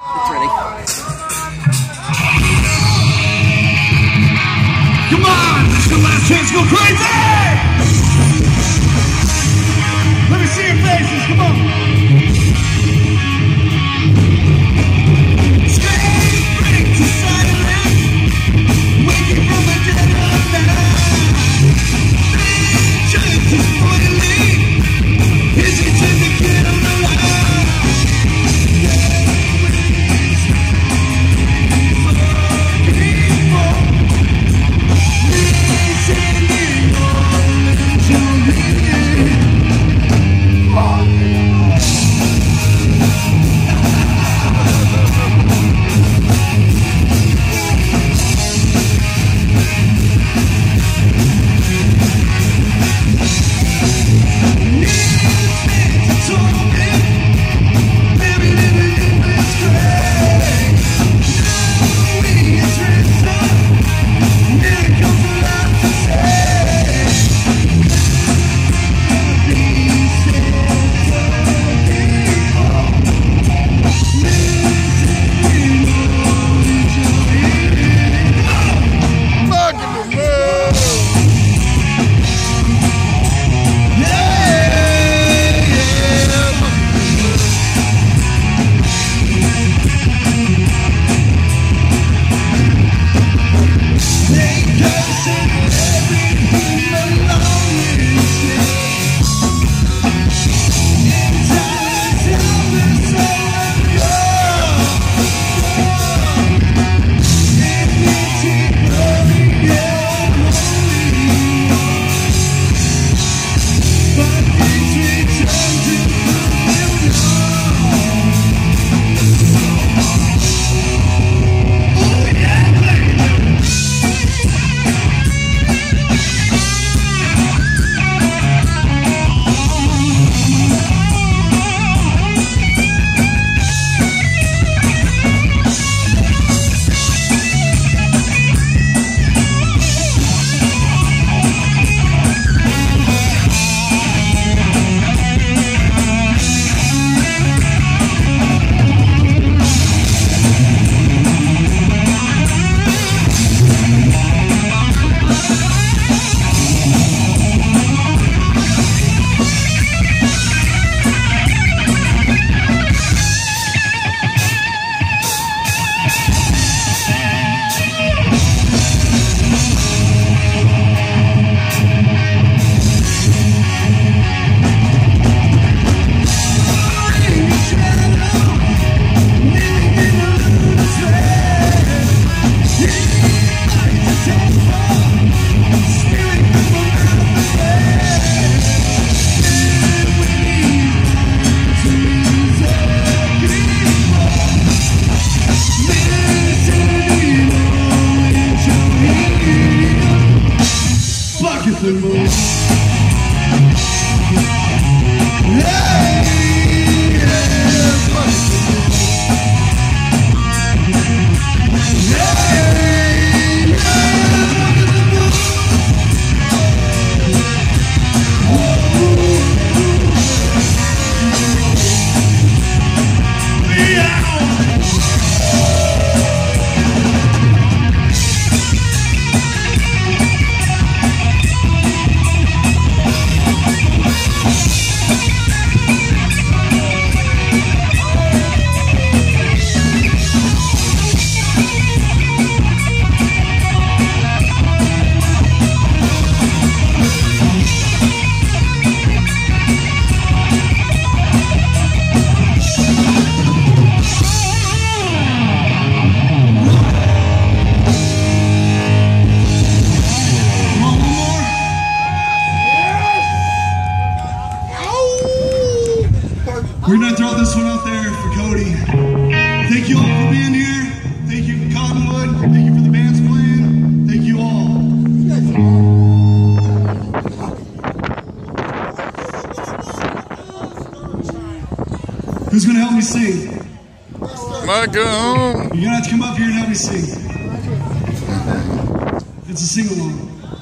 It's ready. The moon. We're gonna throw this one out there for Cody. Thank you all for being here. Thank you for Cottonwood. Thank you for the bands playing. Thank you all. Who's gonna help me sing? Michael. You're gonna have to come up here and help me sing. It's a sing along.